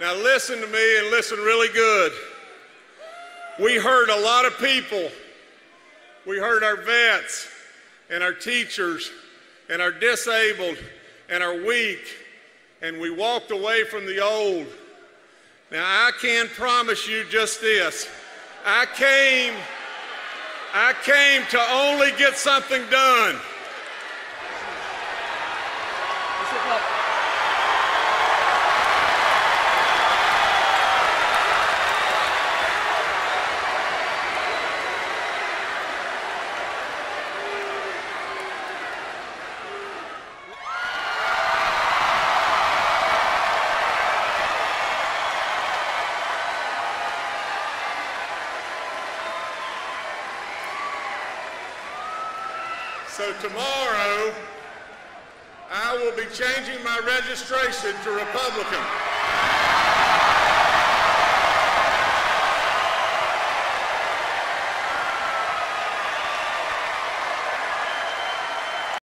Now, listen to me and listen really good. We hurt a lot of people. We hurt our vets and our teachers and our disabled and our weak, and we walked away from the old. Now, I can promise you just this. I came, I came to only get something done. So tomorrow, I will be changing my registration to Republican.